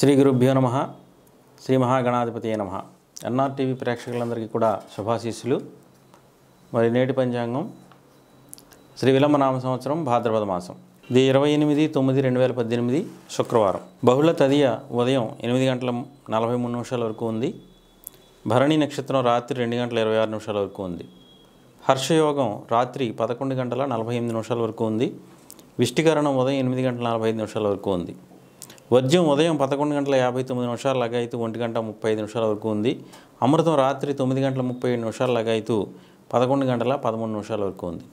శ్రీ గురుభ్యో నమ. శ్రీ మహాగణాధిపతి నమ. ఎన్ఆర్టీవీ ప్రేక్షకులందరికీ కూడా శుభాశీస్సులు. మరి నేటి పంచాంగం శ్రీ విలంబ నామ సంవత్సరం భాద్రపద మాసం. ఇది ఇరవై ఎనిమిది తొమ్మిది రెండు వేల పద్దెనిమిది శుక్రవారం. బహుళ తదియ ఉదయం ఎనిమిది గంటల నలభై మూడు నిమిషాల వరకు ఉంది. భరణి నక్షత్రం రాత్రి రెండు గంటల ఇరవై ఆరు నిమిషాల వరకు ఉంది. హర్షయోగం రాత్రి పదకొండు గంటల నలభై ఎనిమిది నిమిషాల వరకు ఉంది. విష్టికరణం ఉదయం ఎనిమిది గంటల నలభై ఐదు నిమిషాల వరకు ఉంది. వర్జ్యం ఉదయం పదకొండు గంటల యాభై తొమ్మిది నిమిషాల లగాయితూ ఒంటి గంట ముప్పై ఐదు నిమిషాల వరకు ఉంది. అమృతం రాత్రి తొమ్మిది గంటల ముప్పై ఏడు నిమిషాల లగాయితూ పదకొండు గంటల పదమూడు నిమిషాల వరకు ఉంది.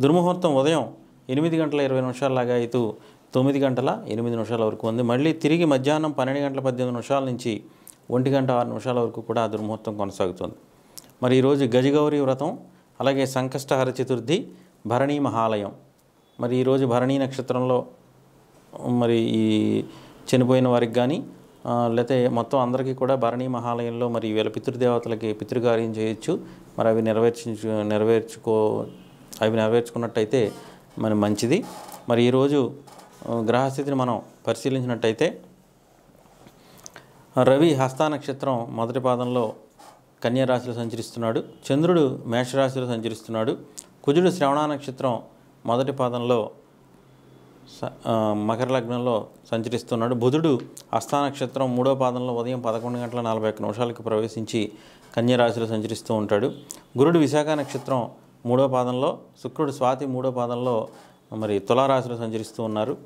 దుర్ముహూర్తం ఉదయం ఎనిమిది గంటల ఇరవై నిమిషాల లగాయితూ తొమ్మిది గంటల ఎనిమిది నిమిషాల వరకు ఉంది. మళ్ళీ తిరిగి మధ్యాహ్నం పన్నెండు గంటల పద్దెనిమిది నిమిషాల నుంచి ఒంటి గంట ఆరు నిమిషాల వరకు కూడా దుర్ముహూర్తం కొనసాగుతుంది. మరి ఈరోజు గజగౌరి వ్రతం అలాగే సంకష్టహర చతుర్థి భరణీ మహాలయం. మరి ఈరోజు భరణీ నక్షత్రంలో మరి ఈ చనిపోయిన వారికి కానీ లేకపోతే మొత్తం అందరికీ కూడా భరణీ మహాలయంలో మరి వీళ్ళ పితృదేవతలకి పితృకార్యం చేయొచ్చు. మరి అవి నెరవేర్చు నెరవేర్చుకో అవి నెరవేర్చుకున్నట్టయితే మరి మంచిది. మరి ఈరోజు గ్రహస్థితిని మనం పరిశీలించినట్టయితే రవి హస్తా నక్షత్రం మొదటి పాదంలో కన్యారాశిలో సంచరిస్తున్నాడు. చంద్రుడు మేషరాశిలో సంచరిస్తున్నాడు. కుజుడు శ్రవణ నక్షత్రం మొదటి పాదంలో మకర లగ్నంలో సంచరిస్తున్నాడు. బుధుడు హస్తా నక్షత్రం మూడో పాదంలో ఉదయం పదకొండు గంటల నలభై ఒక్క నిమిషాలకు ప్రవేశించి కన్యరాశిలో సంచరిస్తూ ఉంటాడు. గురుడు విశాఖ నక్షత్రం మూడో పాదంలో శుక్రుడు స్వాతి మూడో పాదంలో మరి తులారాశిలో సంచరిస్తూ ఉన్నారు.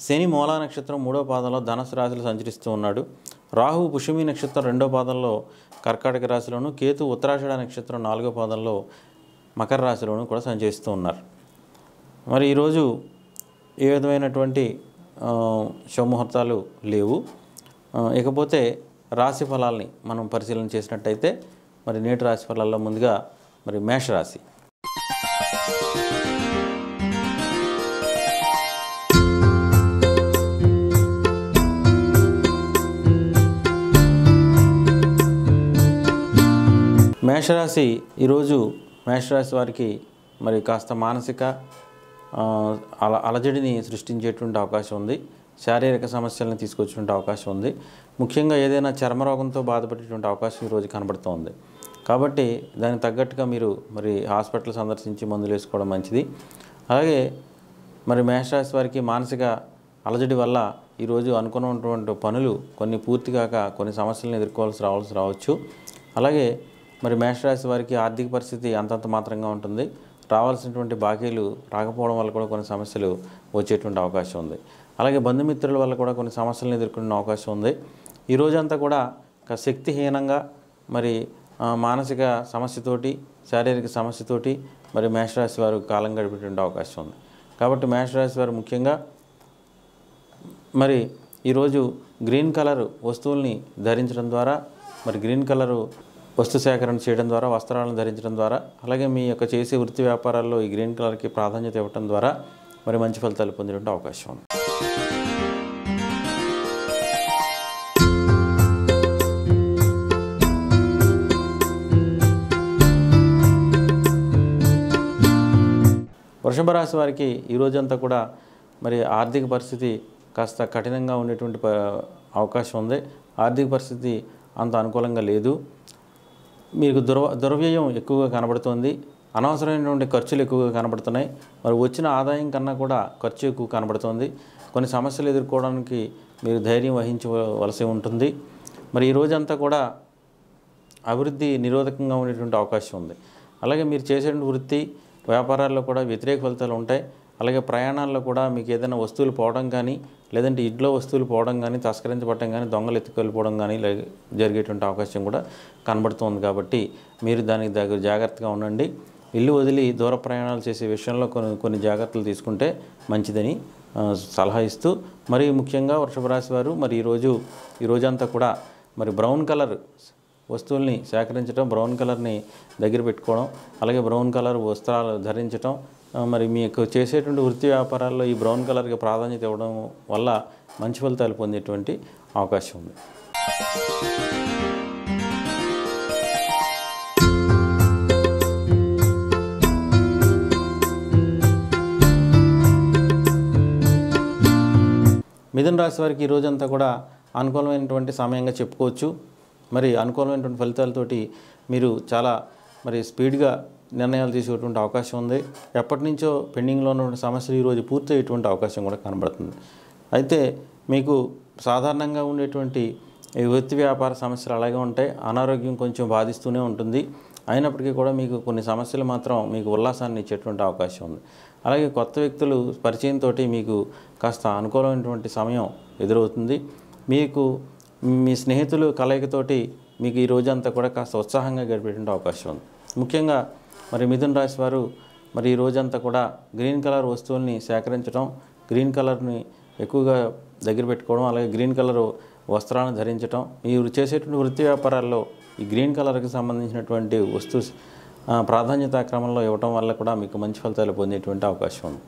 శని మూలా నక్షత్రం మూడో పాదంలో ధనస్సు రాశిలో సంచరిస్తూ ఉన్నాడు. రాహు పుష్యమి నక్షత్రం రెండో పాదంలో కర్కాటక రాశిలోను కేతు ఉత్తరాషాఢ నక్షత్రం నాలుగో పాదంలో మకర రాశిలోను కూడా సంచరిస్తూ ఉన్నారు. మరి ఈరోజు ఏ విధమైనటువంటి ఆ, శుభముహూర్తాలు లేవు. ఇకపోతే రాశి ఫలాల్ని మనం పరిశీలన చేసినట్టయితే మరి నేటి రాశి ఫలాల్లో ముందుగా మరి మేషరాశి. మేషరాశి ఈరోజు మేషరాశి వారికి మరి కాస్త మానసిక అల అలజడిని సృష్టించేటువంటి అవకాశం ఉంది. శారీరక సమస్యలను తీసుకొచ్చేటువంటి అవకాశం ఉంది. ముఖ్యంగా ఏదైనా చర్మరోగంతో బాధపడేటువంటి అవకాశం ఈరోజు కనబడుతోంది. కాబట్టి దానికి తగ్గట్టుగా మీరు మరి హాస్పిటల్ సందర్శించి మందులు వేసుకోవడం మంచిది. అలాగే మరి మేషరాశి వారికి మానసిక అలజడి వల్ల ఈరోజు అనుకున్నటువంటి పనులు కొన్ని పూర్తి కాక కొన్ని సమస్యలను ఎదుర్కోవాల్సి రావాల్సి రావచ్చు. అలాగే మరి మేషరాశి వారికి ఆర్థిక పరిస్థితి అంతంత మాత్రంగా ఉంటుంది. రావాల్సినటువంటి బాకీలు రాకపోవడం వల్ల కూడా కొన్ని సమస్యలు వచ్చేటువంటి అవకాశం ఉంది. అలాగే బంధుమిత్రుల వల్ల కూడా కొన్ని సమస్యలను ఎదుర్కొనే అవకాశం ఉంది. ఈ రోజంతా కూడా శక్తిహీనంగా మరి మానసిక సమస్యతోటి శారీరక సమస్యతోటి మరి మేషరాశి వారు కాలం గడిపేటువంటి అవకాశం ఉంది. కాబట్టి మేషరాశి వారు ముఖ్యంగా మరి ఈరోజు గ్రీన్ కలర్ వస్తువుల్ని ధరించడం ద్వారా మరి గ్రీన్ కలరు వస్తు సేకరణ చేయడం ద్వారా వస్త్రాలను ధరించడం ద్వారా అలాగే మీ యొక్క చేసే వృత్తి వ్యాపారాల్లో ఈ గ్రీన్ కలర్కి ప్రాధాన్యత ఇవ్వడం ద్వారా మరి మంచి ఫలితాలు పొందేటువంటి అవకాశం ఉంది. వృషభ రాశి వారికి ఈ రోజంతా కూడా మరి ఆర్థిక పరిస్థితి కాస్త కఠినంగా ఉండేటువంటి అవకాశం ఉంది. ఆర్థిక పరిస్థితి అంత అనుకూలంగా లేదు. మీకు దుర్వ దుర్వ్యయం ఎక్కువగా కనబడుతుంది. అనవసరమైనటువంటి ఖర్చులు ఎక్కువగా కనబడుతున్నాయి. మరి వచ్చిన ఆదాయం కన్నా కూడా ఖర్చు ఎక్కువ కనబడుతుంది. కొన్ని సమస్యలు ఎదుర్కోవడానికి మీరు ధైర్యం వహించవలసి ఉంటుంది. మరి ఈ రోజంతా కూడా అభివృద్ధి నిరోధకంగా ఉండేటువంటి అవకాశం ఉంది. అలాగే మీరు చేసేటువంటి వృత్తి వ్యాపారాల్లో కూడా వ్యతిరేక ఫలితాలు ఉంటాయి. అలాగే ప్రయాణాల్లో కూడా మీకు ఏదైనా వస్తువులు పోవడం కానీ లేదంటే ఇంట్లో వస్తువులు పోవడం కానీ తస్కరించబడటం కానీ దొంగలు ఎత్తుకెళ్ళిపోవడం కానీ లే- జరిగేటువంటి అవకాశం కూడా కనబడుతుంది కాబట్టి మీరు దానికి దగ్గర జాగ్రత్తగా ఉండండి. ఇల్లు వదిలి దూర ప్రయాణాలు చేసే విషయంలో కొన్ని కొన్ని జాగ్రత్తలు తీసుకుంటే మంచిదని సలహా ఇస్తూ మరి ముఖ్యంగా వృషభ రాశి వారు మరి ఈరోజు ఈ రోజంతా కూడా మరి బ్రౌన్ కలర్ వస్తువుల్ని సేకరించడం బ్రౌన్ కలర్ని దగ్గర పెట్టుకోవడం అలాగే బ్రౌన్ కలర్ వస్త్రాలు ధరించడం మరి మీకు చేసేటువంటి వృత్తి వ్యాపారాల్లో ఈ బ్రౌన్ కలర్కి ప్రాధాన్యత ఇవ్వడం వల్ల మంచి ఫలితాలు పొందేటువంటి అవకాశం ఉంది. మిథున రాశి వారికి ఈ రోజంతా కూడా అనుకూలమైనటువంటి సమయంగా చెప్పుకోవచ్చు. మరి అనుకూలమైనటువంటి ఫలితాలతోటి మీరు చాలా మరి స్పీడ్గా నిర్ణయాలు తీసుకునేటువంటి అవకాశం ఉంది. ఎప్పటి నుంచో పెండింగ్లో ఉన్నటువంటి సమస్యలు ఈరోజు పూర్తయ్యేటువంటి అవకాశం కూడా కనబడుతుంది. అయితే మీకు సాధారణంగా ఉండేటువంటి ఈ వృత్తి వ్యాపార సమస్యలు అలాగే ఉంటాయి. అనారోగ్యం కొంచెం బాధిస్తూనే ఉంటుంది. అయినప్పటికీ కూడా మీకు కొన్ని సమస్యలు మాత్రం మీకు ఉల్లాసాన్ని ఇచ్చేటువంటి అవకాశం ఉంది. అలాగే కొత్త వ్యక్తులు పరిచయంతో మీకు కాస్త అనుకూలమైనటువంటి సమయం ఎదురవుతుంది. మీకు మీ స్నేహితులు కలయికతోటి మీకు ఈ రోజంతా కూడా కాస్త ఉత్సాహంగా గడిపేటువంటి అవకాశం ఉంది. ముఖ్యంగా మరి మిథున్ రాశి వారు మరి ఈ రోజంతా కూడా గ్రీన్ కలర్ వస్తువుల్ని సేకరించడం గ్రీన్ కలర్ని ఎక్కువగా దగ్గర పెట్టుకోవడం అలాగే గ్రీన్ కలర్ వస్త్రాలను ధరించడం మీరు చేసేటువంటి వృత్తి వ్యాపారాల్లో ఈ గ్రీన్ కలర్కి సంబంధించినటువంటి వస్తు ప్రాధాన్యత ప్రాధాన్యతా క్రమంలో ఇవ్వటం వల్ల కూడా మీకు మంచి ఫలితాలు పొందేటువంటి అవకాశం ఉంది.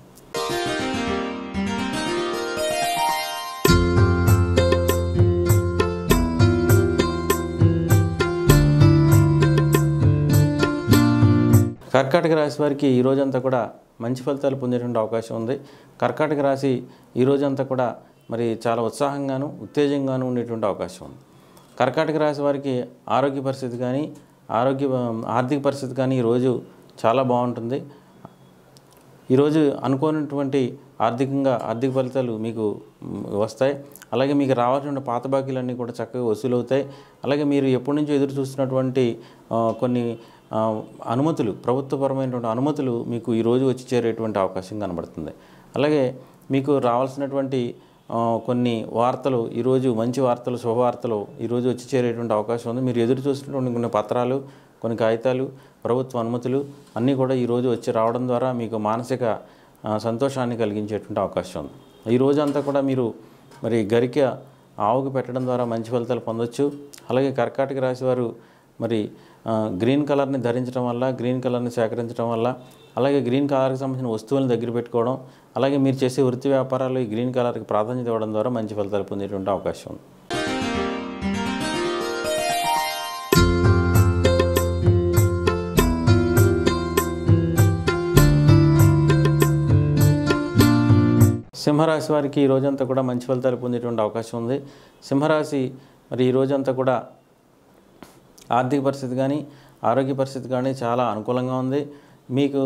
కర్కాటక రాశి వారికి ఈ రోజంతా కూడా మంచి ఫలితాలు పొందేటువంటి అవకాశం ఉంది. కర్కాటక రాశి ఈ రోజంతా కూడా మరి చాలా ఉత్సాహంగాను ఉత్తేజంగాను ఉండేటువంటి అవకాశం ఉంది. కర్కాటక రాశి వారికి ఆరోగ్య పరిస్థితి కానీ ఆరోగ్య ఆర్థిక పరిస్థితి కానీ ఈరోజు చాలా బాగుంటుంది. ఈరోజు అనుకోనటువంటి ఆర్థికంగా ఆర్థిక ఫలితాలు మీకు వస్తాయి. అలాగే మీకు రావాల్సిన పాత బాకీలన్నీ కూడా చక్కగా వసూలవుతాయి. అలాగే మీరు ఎప్పటి నుంచో ఎదురు చూస్తున్నటువంటి కొన్ని అనుమతులు ప్రభుత్వపరమైనటువంటి అనుమతులు మీకు ఈరోజు వచ్చి చేరేటువంటి అవకాశం కనబడుతుంది. అలాగే మీకు రావాల్సినటువంటి కొన్ని వార్తలు ఈరోజు మంచి వార్తలు శుభవార్తలు ఈరోజు వచ్చి చేరేటువంటి అవకాశం ఉంది. మీరు ఎదురు చూసినటువంటి కొన్ని పత్రాలు కొన్ని కాగితాలు ప్రభుత్వ అనుమతులు అన్నీ కూడా ఈరోజు వచ్చి రావడం ద్వారా మీకు మానసిక సంతోషాన్ని కలిగించేటువంటి అవకాశం ఉంది. ఈ రోజు అంతా కూడా మీరు మరి గరిక ఆవుకు పెట్టడం ద్వారా మంచి ఫలితాలు పొందొచ్చు. అలాగే కర్కాటక రాశి వారు మరి గ్రీన్ కలర్ని ధరించడం వల్ల గ్రీన్ కలర్ని సేకరించడం వల్ల అలాగే గ్రీన్ కలర్కి సంబంధించిన వస్తువులను దగ్గర పెట్టుకోవడం అలాగే మీరు చేసే వృత్తి వ్యాపారాలు ఈ గ్రీన్ కలర్కి ప్రాధాన్యత ఇవ్వడం ద్వారా మంచి ఫలితాలు పొందేటువంటి అవకాశం ఉంది. సింహరాశి వారికి ఈ రోజంతా కూడా మంచి ఫలితాలు పొందేటువంటి అవకాశం ఉంది. సింహరాశి మరి ఈ రోజంతా కూడా ఆర్థిక పరిస్థితి కానీ ఆరోగ్య పరిస్థితి కానీ చాలా అనుకూలంగా ఉంది. మీకు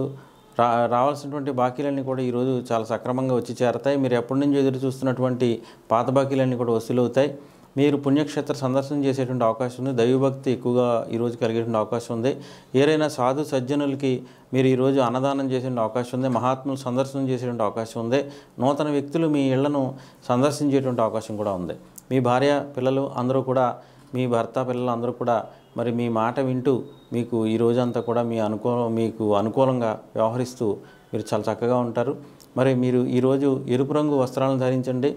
రా రావాల్సినటువంటి బాకీలన్నీ కూడా ఈరోజు చాలా సక్రమంగా వచ్చి చేరతాయి. మీరు ఎప్పటి నుంచో ఎదురు చూస్తున్నటువంటి పాత బాకీలన్నీ కూడా వసూలు అవుతాయి. మీరు పుణ్యక్షేత్ర సందర్శనం చేసేటువంటి అవకాశం ఉంది. దైవభక్తి ఎక్కువగా ఈరోజు కలిగేటువంటి అవకాశం ఉంది. ఏదైనా సాధు సజ్జనులకి మీరు ఈరోజు అన్నదానం చేసేటువంటి అవకాశం ఉంది. మహాత్ములు సందర్శనం చేసేటువంటి అవకాశం ఉంది. నూతన వ్యక్తులు మీ ఇళ్ళను సందర్శించేటువంటి అవకాశం కూడా ఉంది. మీ భార్య పిల్లలు అందరూ కూడా మీ భర్త పిల్లలు అందరూ కూడా మరి మీ మాట వింటూ మీకు ఈ రోజంతా కూడా మీ అనుకూల మీకు అనుకూలంగా వ్యవహరిస్తూ మీరు చాలా చక్కగా ఉంటారు. మరి మీరు ఈరోజు ఎరుపు రంగు వస్త్రాలను ధరించండి.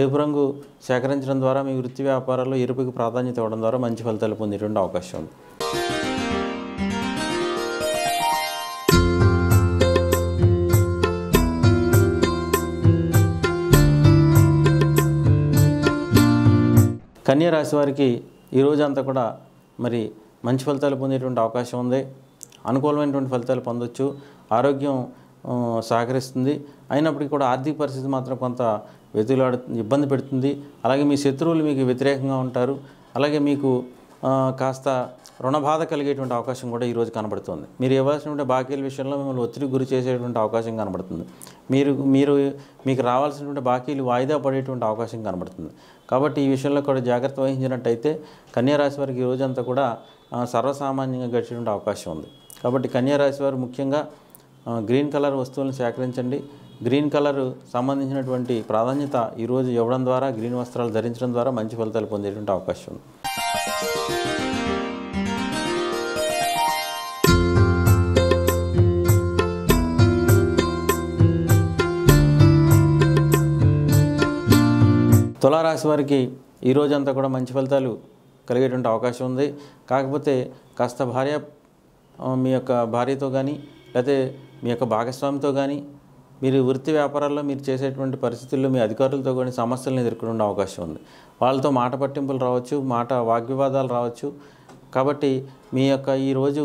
ఎరుపు రంగు సేకరించడం ద్వారా మీ వృత్తి వ్యాపారాల్లో ఎరుపుకి ప్రాధాన్యత ఇవ్వడం ద్వారా మంచి ఫలితాలు పొందేటువంటి అవకాశం ఉంది. కన్యా రాశి వారికి ఈ రోజంతా కూడా మరి మంచి ఫలితాలు పొందేటువంటి అవకాశం ఉంది. అనుకూలమైనటువంటి ఫలితాలు పొందొచ్చు. ఆరోగ్యం సహకరిస్తుంది. అయినప్పటికీ కూడా ఆర్థిక పరిస్థితి మాత్రం కొంత వెతులాడు ఇబ్బంది పెడుతుంది. అలాగే మీ శత్రువులు మీకు వ్యతిరేకంగా ఉంటారు. అలాగే మీకు కాస్త రుణబాధ కలిగేటువంటి అవకాశం కూడా ఈరోజు కనబడుతుంది. మీరు ఇవ్వాల్సినటువంటి బాకీల విషయంలో మిమ్మల్ని ఒత్తిడి గురి చేసేటువంటి అవకాశం కనబడుతుంది. మీరు మీరు మీకు రావాల్సినటువంటి బాకీలు వాయిదా పడేటువంటి అవకాశం కనబడుతుంది. కాబట్టి ఈ విషయంలో కూడా జాగ్రత్త వహించినట్టయితే కన్యారాశి వారికి ఈ రోజంతా కూడా సర్వసామాన్యంగా గడిచేటువంటి అవకాశం ఉంది. కాబట్టి కన్యారాశి వారు ముఖ్యంగా గ్రీన్ కలర్ వస్తువులను సేకరించండి. గ్రీన్ కలర్ సంబంధించినటువంటి ప్రాధాన్యత ఈరోజు ఇవ్వడం ద్వారా గ్రీన్ వస్త్రాలు ధరించడం ద్వారా మంచి ఫలితాలు పొందేటువంటి అవకాశం ఉంది. తులారాశి వారికి ఈ రోజంతా కూడా మంచి ఫలితాలు కలిగేటువంటి అవకాశం ఉంది. కాకపోతే కాస్త భార్య మీ యొక్క భార్యతో కానీ లేకపోతే మీ యొక్క భాగస్వామితో కానీ మీరు వృత్తి వ్యాపారాల్లో మీరు చేసేటువంటి పరిస్థితుల్లో మీ అధికారులతో కానీ సమస్యలను ఎదుర్కొనే అవకాశం ఉంది. వాళ్ళతో మాట పట్టింపులు రావచ్చు మాట వాగ్వివాదాలు రావచ్చు. కాబట్టి మీ యొక్క ఈరోజు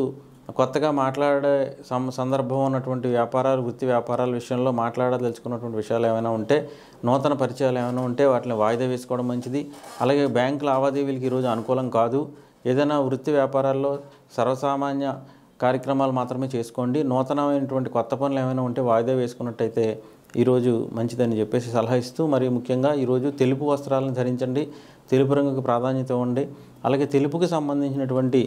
కొత్తగా మాట్లాడే సం సందర్భం ఉన్నటువంటి వ్యాపారాలు వృత్తి వ్యాపారాల విషయంలో మాట్లాడదలుచుకున్నటువంటి విషయాలు ఏమైనా ఉంటే నూతన పరిచయాలు ఏమైనా ఉంటే వాటిని వాయిదా వేసుకోవడం మంచిది. అలాగే బ్యాంకు లావాదేవీలకి ఈరోజు అనుకూలం కాదు. ఏదైనా వృత్తి వ్యాపారాల్లో సర్వసామాన్య కార్యక్రమాలు మాత్రమే చేసుకోండి. నూతనమైనటువంటి కొత్త పనులు ఏమైనా ఉంటే వాయిదా వేసుకున్నట్టయితే ఈరోజు మంచిదని చెప్పేసి సలహా ఇస్తూ మరి ముఖ్యంగా ఈరోజు తెలుపు వస్త్రాలను ధరించండి. తెలుపు రంగుకు ప్రాధాన్యత ఇవ్వండి. అలాగే తెలుపుకి సంబంధించినటువంటి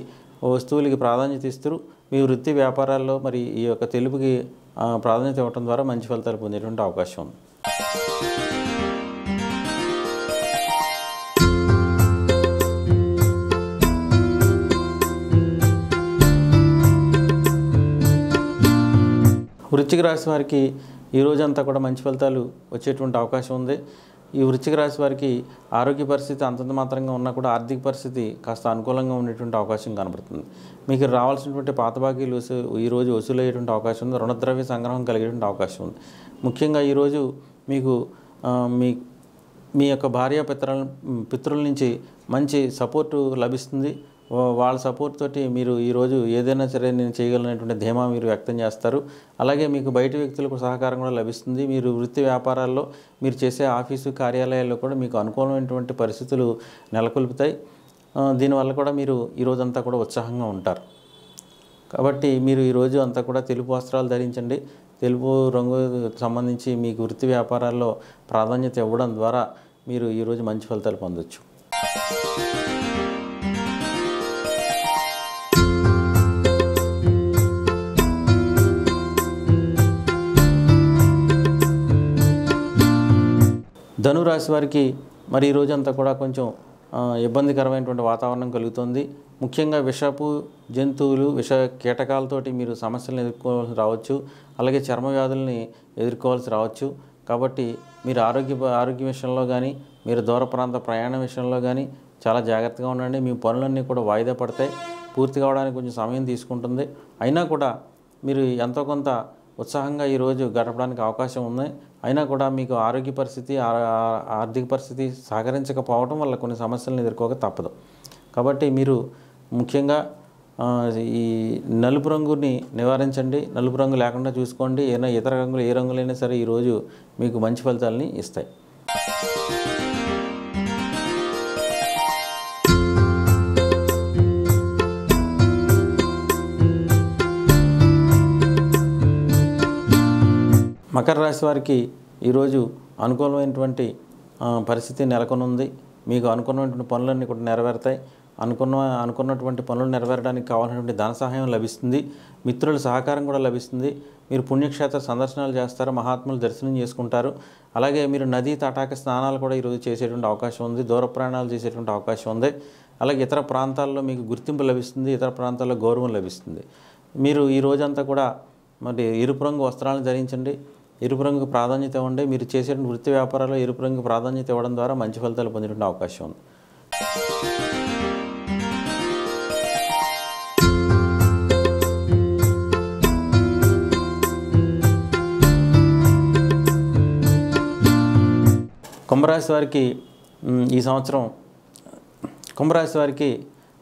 వస్తువులకి ప్రాధాన్యత ఇస్తూ మీ వృత్తి వ్యాపారాల్లో మరి ఈ యొక్క తెలుపుకి ప్రాధాన్యత ఇవ్వడం ద్వారా మంచి ఫలితాలు పొందేటువంటి అవకాశం ఉంది. వృత్తికి రాశి వారికి ఈ రోజంతా కూడా మంచి ఫలితాలు వచ్చేటువంటి అవకాశం ఉంది. ఈ వృశ్చిక రాశి వారికి ఆరోగ్య పరిస్థితి అంతంత మాత్రంగా ఉన్నా కూడా ఆర్థిక పరిస్థితి కాస్త అనుకూలంగా ఉండేటువంటి అవకాశం కనబడుతుంది. మీకు రావాల్సినటువంటి పాత బాకీలు వసూ ఈరోజు వసూలయ్యేటువంటి అవకాశం ఉంది. రుణద్రవ్య సంగ్రహం కలిగేటువంటి అవకాశం ఉంది. ముఖ్యంగా ఈరోజు మీకు మీ మీ యొక్క భార్య పితరుల పితృల నుంచి మంచి సపోర్టు లభిస్తుంది. వాళ్ళ సపోర్ట్ తోటి మీరు ఈరోజు ఏదైనా సరే నేను చేయగలనటువంటి ధీమా మీరు వ్యక్తం చేస్తారు. అలాగే మీకు బయట వ్యక్తులకు సహకారం కూడా లభిస్తుంది. మీరు వృత్తి వ్యాపారాల్లో మీరు చేసే ఆఫీసు కార్యాలయాల్లో కూడా మీకు అనుకూలమైనటువంటి పరిస్థితులు నెలకొల్పుతాయి. దీనివల్ల కూడా మీరు ఈ రోజంతా కూడా ఉత్సాహంగా ఉంటారు. కాబట్టి మీరు ఈరోజు అంతా కూడా తెలుపు వస్త్రాలు ధరించండి. తెలుపు రంగు సంబంధించి మీకు వృత్తి వ్యాపారాల్లో ప్రాధాన్యత ఇవ్వడం ద్వారా మీరు ఈరోజు మంచి ఫలితాలు పొందొచ్చు. ధనురాశి వారికి మరి ఈ రోజంతా కూడా కొంచెం ఇబ్బందికరమైనటువంటి వాతావరణం కలుగుతుంది. ముఖ్యంగా విషపు జంతువులు విష కీటకాలతోటి మీరు సమస్యలను ఎదుర్కోవాల్సి రావచ్చు. అలాగే చర్మ వ్యాధుల్ని ఎదుర్కోవాల్సి రావచ్చు. కాబట్టి మీరు ఆరోగ్య ఆరోగ్య విషయంలో కానీ మీరు దూర ప్రాంత ప్రయాణ విషయంలో కానీ చాలా జాగ్రత్తగా ఉండండి. మీ పనులన్నీ కూడా వాయిదా పడతాయి. పూర్తి కావడానికి కొంచెం సమయం తీసుకుంటుంది. అయినా కూడా మీరు ఎంతో కొంత ఉత్సాహంగా ఈరోజు గడపడానికి అవకాశం ఉంది. అయినా కూడా మీకు ఆరోగ్య పరిస్థితి ఆ- ఆర్థిక పరిస్థితి సహకరించకపోవడం వల్ల కొన్ని సమస్యలను ఎదుర్కోక తప్పదు. కాబట్టి మీరు ముఖ్యంగా ఈ నలుపు రంగుని నివారించండి. నలుపు రంగు లేకుండా చూసుకోండి. ఏదైనా ఇతర రంగులు ఏ రంగులైనా సరే ఈరోజు మీకు మంచి ఫలితాలని ఇస్తాయి. మకర రాశి వారికి ఈరోజు అనుకూలమైనటువంటి పరిస్థితి నెలకొనుంది. మీకు అనుకున్నటువంటి పనులన్నీ కూడా నెరవేరుతాయి. అనుకున్న అనుకున్నటువంటి పనులు నెరవేరడానికి కావాల్సినటువంటి ధన సహాయం లభిస్తుంది. మిత్రుల సహకారం కూడా లభిస్తుంది. మీరు పుణ్యక్షేత్ర సందర్శనాలు చేస్తారు మహాత్ములు దర్శనం చేసుకుంటారు. అలాగే మీరు నదీ తటాక స్నానాలు కూడా ఈరోజు చేసేటువంటి అవకాశం ఉంది. దూర ప్రయాణాలు చేసేటువంటి అవకాశం ఉంది. అలాగే ఇతర ప్రాంతాల్లో మీకు గుర్తింపు లభిస్తుంది. ఇతర ప్రాంతాల్లో గౌరవం లభిస్తుంది. మీరు ఈ రోజంతా కూడా మరి ఎరుపు రంగు వస్త్రాలను ధరించండి. ఎరుపు రంగుకు ప్రాధాన్యత ఇవ్వండి మీరు చేసే వృత్తి వ్యాపారాల్లో ఎరుపు రంగు ప్రాధాన్యత ఇవ్వడం ద్వారా మంచి ఫలితాలు పొందేటువంటి అవకాశం ఉంది. కుంభరాశి వారికి ఈ సంవత్సరం కుంభరాశి వారికి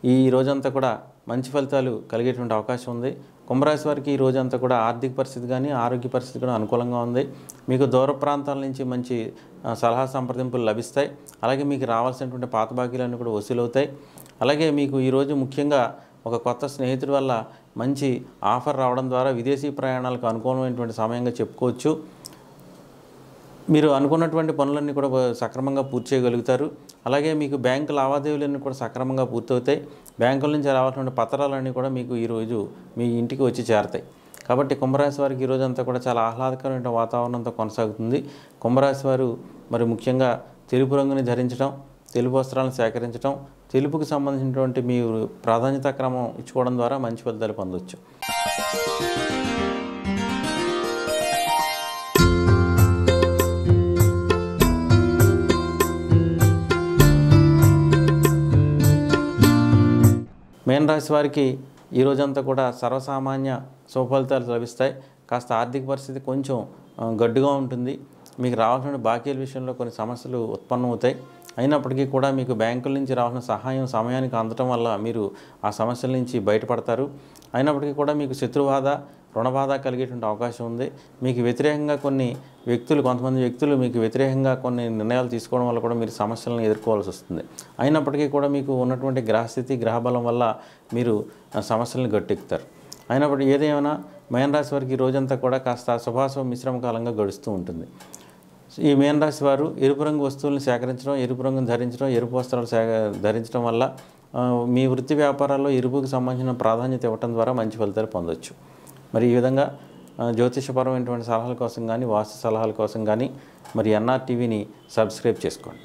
ఈ రోజంతా కూడా మంచి ఫలితాలు కలిగేటువంటి అవకాశం ఉంది. కుంభరాశి వారికి ఈ రోజంతా కూడా ఆర్థిక పరిస్థితి కానీ ఆరోగ్య పరిస్థితి కూడా అనుకూలంగా ఉంది. మీకు దూర ప్రాంతాల నుంచి మంచి సలహా సంప్రదింపులు లభిస్తాయి. అలాగే మీకు రావాల్సినటువంటి పాత బాకీలన్నీ కూడా వసూలవుతాయి. అలాగే మీకు ఈరోజు ముఖ్యంగా ఒక కొత్త స్నేహితుడి వల్ల మంచి ఆఫర్ రావడం ద్వారా విదేశీ ప్రయాణాలకు అనుకూలమైనటువంటి సమయంగా చెప్పుకోవచ్చు. మీరు అనుకున్నటువంటి పనులన్నీ కూడా సక్రమంగా పూర్తి చేయగలుగుతారు. అలాగే మీకు బ్యాంకు లావాదేవీలన్నీ కూడా సక్రమంగా పూర్తవుతాయి. బ్యాంకుల నుంచి రావాల్సిన పత్రాలన్నీ కూడా మీకు ఈరోజు మీ ఇంటికి వచ్చి చేరతాయి. కాబట్టి కుంభరాశి వారికి ఈరోజు అంతా కూడా చాలా ఆహ్లాదకరమైన వాతావరణంతో కొనసాగుతుంది. కుంభరాశి వారు మరి ముఖ్యంగా తెలుపు రంగుని ధరించడం తెలుపు వస్త్రాలను సేకరించడం తెలుపుకు సంబంధించినటువంటి మీ ప్రాధాన్యత క్రమం ఇచ్చుకోవడం ద్వారా మంచి ఫలితాలు పొందవచ్చు మీన రాశి వారికి ఈ రోజంతా కూడా సర్వసామాన్య సుఫలితాలు లభిస్తాయి. కాస్త ఆర్థిక పరిస్థితి కొంచెం గడ్డుగా ఉంటుంది. మీకు రావాల్సిన బాకీల విషయంలో కొన్ని సమస్యలు ఉత్పన్నమవుతాయి. అయినప్పటికీ కూడా మీకు బ్యాంకుల నుంచి రావాల్సిన సహాయం సమయానికి అందటం వల్ల మీరు ఆ సమస్యల నుంచి బయటపడతారు. అయినప్పటికీ కూడా మీకు శత్రుబాధ రుణబాధ కలిగేటువంటి అవకాశం ఉంది. మీకు వ్యతిరేకంగా కొన్ని వ్యక్తులు కొంతమంది వ్యక్తులు మీకు వ్యతిరేకంగా కొన్ని నిర్ణయాలు తీసుకోవడం వల్ల కూడా మీరు సమస్యలను ఎదుర్కోవాల్సి వస్తుంది. అయినప్పటికీ కూడా మీకు ఉన్నటువంటి గ్రహస్థితి గ్రహబలం వల్ల మీరు సమస్యలను గట్టెక్కుతారు. అయినప్పటికీ ఏదేమైనా మేన రాశి వారికి రోజంతా కూడా కాస్త శుభాశుభ మిశ్రమ కాలంగా గడుస్తూ ఉంటుంది. ఈ మీన రాశి వారు ఎరుపు రంగు వస్తువులను సేకరించడం ఎరుపు రంగును ధరించడం ఎరుపు వస్త్రాలు సేక ధరించడం వల్ల మీ వృత్తి వ్యాపారాల్లో ఎరుపుకి సంబంధించిన ప్రాధాన్యత ఇవ్వడం ద్వారా మంచి ఫలితాలు పొందొచ్చు. మరి ఈ విధంగా జ్యోతిషపరమైనటువంటి సలహాల కోసం కానీ వాస్తు సలహాల కోసం కానీ మరి ఎన్ఆర్టీవీని సబ్స్క్రైబ్ చేసుకోండి.